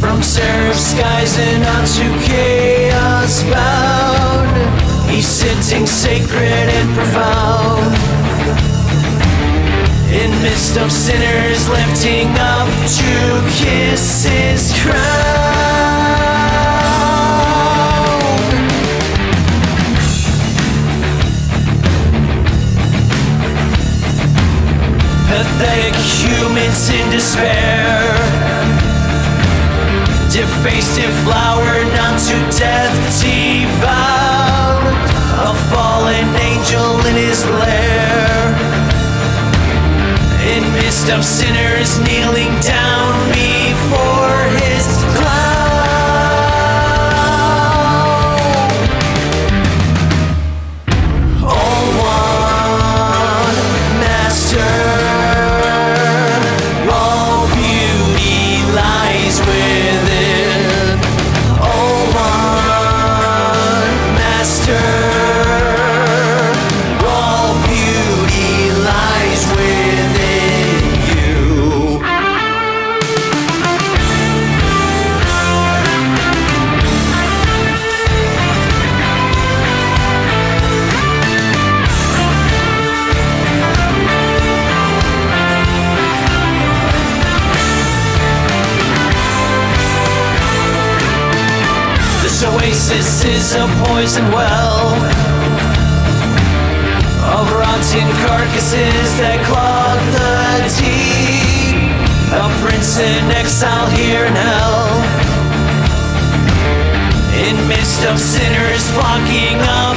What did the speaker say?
From seraph skies and onto chaos bound. He's sitting sacred and profound. In midst of sinners lifting up to kiss his crown. In despair. Defaced, deflowered, to death devoured. A fallen angel in his lair. In midst of sinners kneeling down before oasis is a poison well of rotten carcasses that clog the deep. A prince in exile here in hell. In midst of sinners flocking up